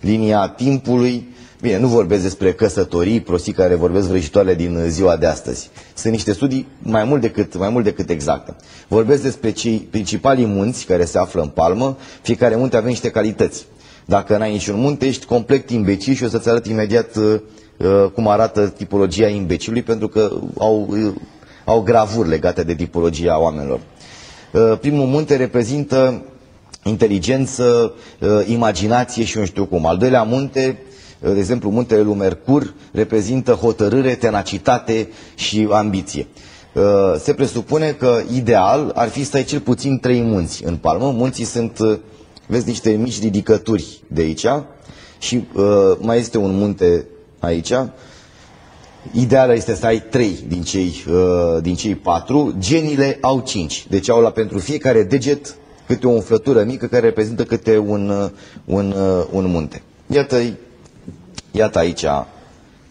linia timpului. Bine, nu vorbesc despre căsătorii, prostii care vorbesc vrăjitoarele din ziua de astăzi. Sunt niște studii mai mult decât, mai mult decât exacte. Vorbesc despre cei principalii munți care se află în palmă. Fiecare munte avea niște calități. Dacă n-ai niciun munte, ești complet imbecil și o să-ți arăt imediat uh, uh, cum arată tipologia imbecilului, pentru că au, uh, au gravuri legate de tipologia oamenilor. Uh, primul munte reprezintă inteligență, uh, imaginație și nu știu cum. Al doilea munte, uh, de exemplu, muntele lui Mercur, reprezintă hotărâre, tenacitate și ambiție. Se presupune că ideal ar fi să ai cel puțin trei munți în palmă. Munții sunt, vezi, niște mici ridicături de aici și mai este un munte aici. Ideal este să ai trei din cei, din cei patru. Genile au cinci. Deci au la pentru fiecare deget câte o umflătură mică care reprezintă câte un, uh, un, uh, un munte. Iată, iată aici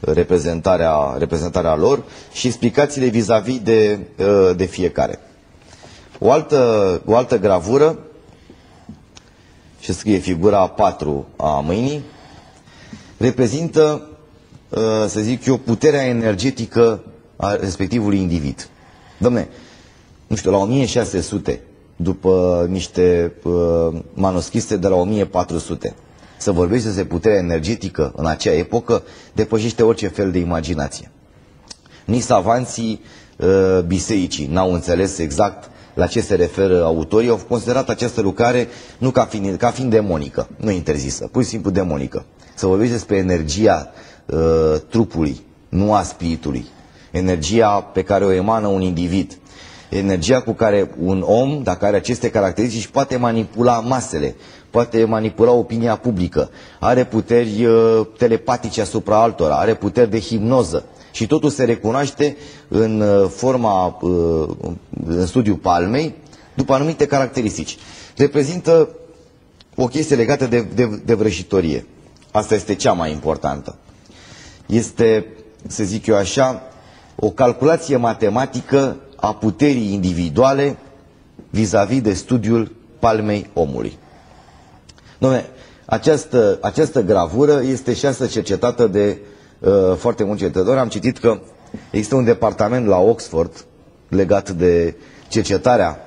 reprezentarea, reprezentarea lor și explicațiile vis-a-vis -vis de, uh, de fiecare. O altă, o altă gravură, și scrie figura 4 a mâinii, reprezintă, să zic eu, puterea energetică a respectivului individ. Domne, nu știu, la 1600 după niște uh, manuscrise de la 1400. Să vorbești despre puterea energetică în acea epocă depășește orice fel de imaginație. Nici savanții uh, biseicii n-au înțeles exact la ce se referă autorii, au considerat această lucrare nu ca fiind, ca fiind demonică, nu interzisă, pur și simplu demonică. Să vorbești despre energia uh, trupului, nu a spiritului, energia pe care o emană un individ, energia cu care un om, dacă are aceste caracteristici, poate manipula masele, poate manipula opinia publică, are puteri uh, telepatice asupra altora, are puteri de hipnoză. Și totul se recunoaște în uh, forma, uh, în studiul palmei, după anumite caracteristici. Reprezintă o chestie legată de, de, de vrăjitorie. Asta este cea mai importantă. Este, să zic eu așa, o calculație matematică a puterii individuale vis-a-vis -vis de studiul palmei omului. Dom'le, această, această gravură este și asta cercetată de uh, foarte mulți cercetători. Am citit că există un departament la Oxford legat de cercetarea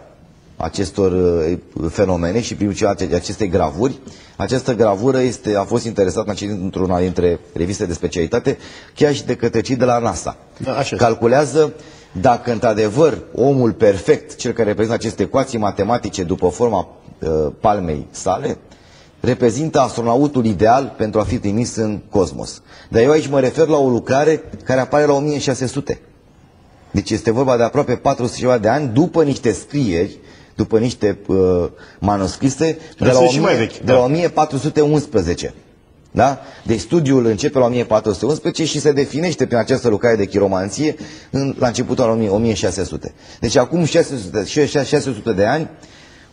acestor uh, fenomene și prin acestei gravuri. Această gravură este, a fost interesată într-una dintre reviste de specialitate, chiar și de către cei de la NASA. Da, Calculează dacă într-adevăr omul perfect, cel care reprezintă aceste ecuații matematice după forma uh, palmei sale, reprezintă astronautul ideal pentru a fi trimis în cosmos. Dar eu aici mă refer la o lucrare care apare la 1600. Deci este vorba de aproape 400 de ani după niște scrieri, după niște uh, manuscrise de la, 1000, mai vechi, de la 1411. Da. Da? Deci studiul începe la 1411 și se definește prin această lucrare de chiromanție în, la începutul anului 1600. Deci acum 600, 600 de ani,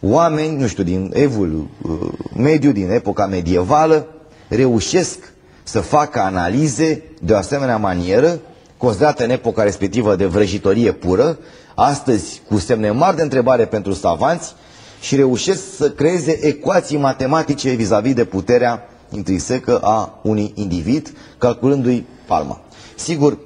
oameni, nu știu, din evul uh, mediu, din epoca medievală, reușesc să facă analize de o asemenea manieră, considerată în epoca respectivă de vrăjitorie pură, astăzi cu semne mari de întrebare pentru savanți, și reușesc să creeze ecuații matematice vis-a-vis -vis de puterea intrinsecă a unui individ, calculându-i palma. Sigur,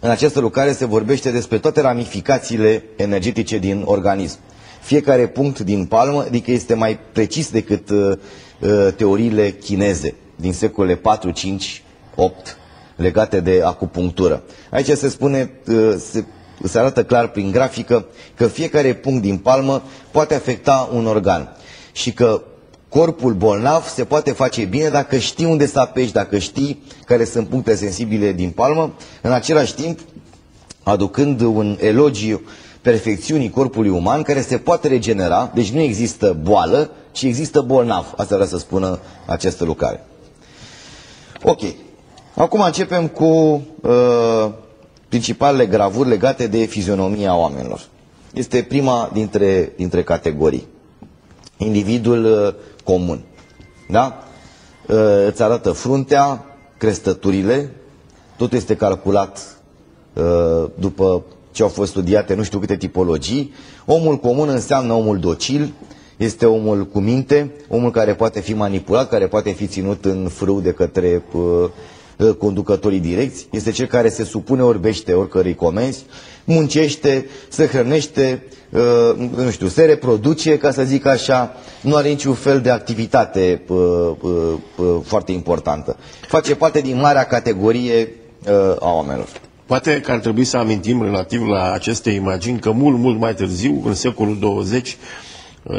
în această lucrare se vorbește despre toate ramificațiile energetice din organism. Fiecare punct din palmă, adică este mai precis decât uh, uh teoriile chineze din secolele 4, 5, 8 legate de acupunctură. Aici se spune, uh, se, se arată clar prin grafică că fiecare punct din palmă poate afecta un organ și că corpul bolnav se poate face bine dacă știi unde să apeși, dacă știi care sunt puncte sensibile din palmă, în același timp aducând un elogiu perfecțiunii corpului uman care se poate regenera, deci nu există boală, ci există bolnav. Asta vrea să spună această lucrare. Ok. Acum începem cu uh, principalele gravuri legate de fizionomia oamenilor. Este prima dintre, dintre categorii. Individul uh, comun. Da? Ă, îți arată fruntea, crestăturile, tot este calculat ă, după ce au fost studiate nu știu câte tipologii. Omul comun înseamnă omul docil, Este omul cu minte, omul care poate fi manipulat, care poate fi ținut în frâu de către uh, uh, conducătorii direcți, este cel care se supune orbește oricărei comenzi, muncește, se hrănește, uh, nu știu, se reproduce, ca să zic așa, nu are niciun fel de activitate foarte importantă. Face parte din marea categorie a oamenilor. Poate că ar trebui să amintim relativ la aceste imagini că mult, mult mai târziu, în secolul 20, uh,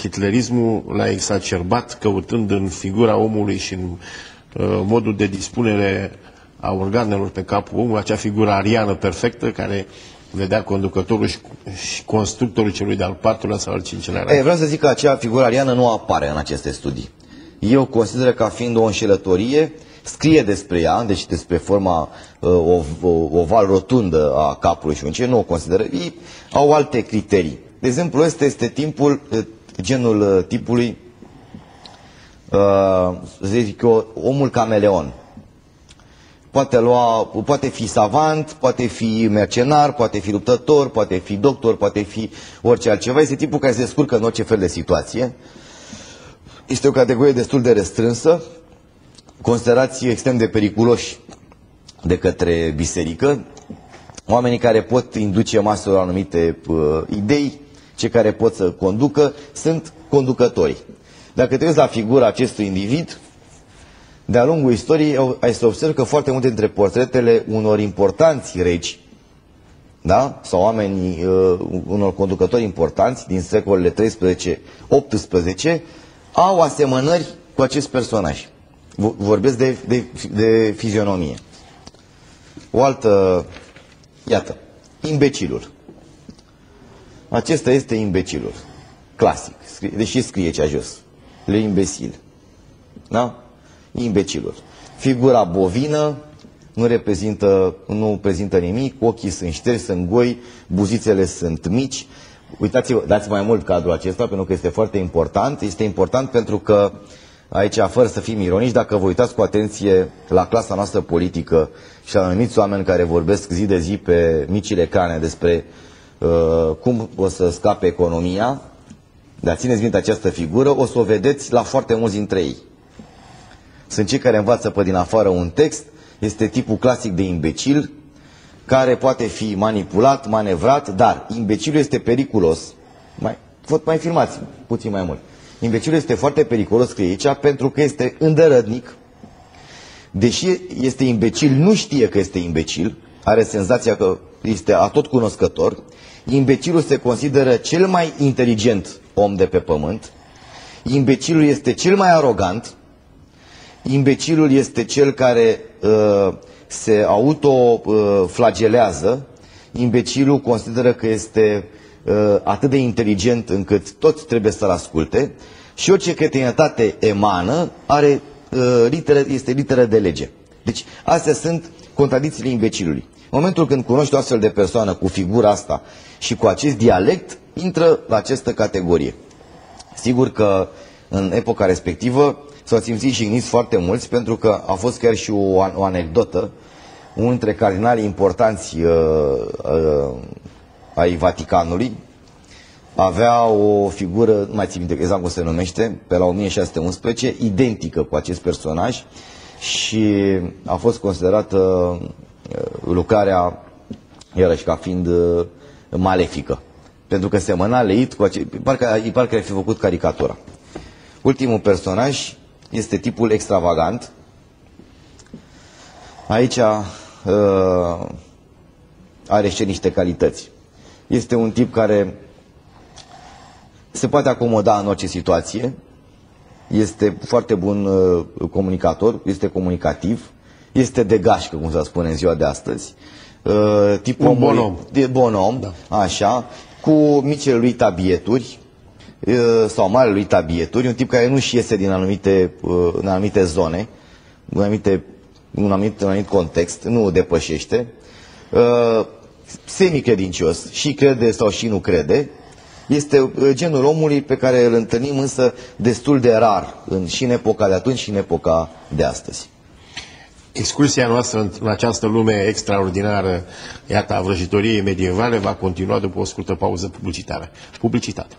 hitlerismul l-a exacerbat căutând în figura omului și în uh, modul de dispunere a organelor pe capul omului, acea figură ariană perfectă care vedea conducătorul și, și constructorul celui de-al patrulea sau al cincelea. E, vreau să zic că acea figură ariană nu apare în aceste studii. Eu consider ca fiind o înșelătorie scrie despre ea, deci despre forma uh, oval rotundă a capului și ce nu o consideră. Ei au alte criterii. De exemplu, ăsta este timpul, uh, genul uh, tipului, uh, să zic eu, omul cameleon. Poate, lua, poate fi savant, poate fi mercenar, poate fi luptător, poate fi doctor, poate fi orice altceva. Este tipul care se descurcă în orice fel de situație. Este o categorie destul de restrânsă, considerați extrem de periculoși de către biserică, oamenii care pot induce maselor anumite uh, idei, cei care pot să conducă, sunt conducători. Dacă te uiți la figura acestui individ, de-a lungul istoriei ai să observi că foarte multe dintre portretele unor importanți regi, da? sau oameni, uh, unor conducători importanți din secolele 13-18, au asemănări cu acest personaj. Vorbesc de, de, de fizionomie. O altă, iată, imbecilul. Acesta este imbecilul. Clasic. Scrie, deși scrie cea jos. Le imbesil. Da? Imbecilul. Figura bovină nu reprezintă, nu prezintă nimic, ochii sunt șterși, sunt goi, buzițele sunt mici. Uitați-vă, dați mai mult cadrul acesta pentru că este foarte important. Este important pentru că uh, aici, fără să fim ironici, dacă vă uitați cu atenție la clasa noastră politică și la anumiți oameni care vorbesc zi de zi pe micile ecrane despre uh, cum o să scape economia, dar țineți minte această figură, o să o vedeți la foarte mulți dintre ei. Sunt cei care învață pe din afară un text, este tipul clasic de imbecil, care poate fi manipulat, manevrat, dar imbecilul este periculos. Mai, mai filmați puțin mai mult. Imbecilul este foarte periculos, scrie aici, pentru că este îndărădnic. Deși este imbecil, nu știe că este imbecil, are senzația că este atot cunoscător. Imbecilul se consideră cel mai inteligent om de pe pământ. Imbecilul este cel mai arogant. Imbecilul este cel care uh, se autoflagelează. Uh, Imbecilul consideră că este Uh, atât de inteligent încât toți trebuie să-l asculte și orice cretinătate emană are, uh, literă, este literă de lege. Deci astea sunt contradicțiile imbecilului. În momentul când cunoști o astfel de persoană cu figura asta și cu acest dialect, intră la această categorie. Sigur că în epoca respectivă s-au simțit și igniți foarte mulți pentru că a fost chiar și o, o anecdotă. Unul dintre cardinalii importanți uh, uh, ai Vaticanului, avea o figură, nu mai țin minte exact cum se numește, pe la 1611, identică cu acest personaj și a fost considerată uh, lucrarea, iarăși, ca fiind uh, malefică. Pentru că semăna leit cu acest... Parcă, parcă ar fi făcut caricatura. Ultimul personaj este tipul extravagant. Aici uh, are și niște calități. Este un tip care se poate acomoda în orice situație, este foarte bun uh, comunicator, este comunicativ, este de gașcă, cum se spune în ziua de astăzi. Uh, tipul un bon om. De bon om, da. așa, cu micile lui tabieturi, uh, sau mare lui tabieturi, un tip care nu și iese din anumite, uh, în anumite zone, în anumite, un anumit, un anumit context, nu depășește. Uh, semicredincios, și crede sau și nu crede, este uh, genul omului pe care îl întâlnim însă destul de rar în, și în epoca de atunci și în epoca de astăzi. Excursia noastră în această lume extraordinară, iată, a vrăjitoriei medievale, va continua după o scurtă pauză publicitară. Publicitate.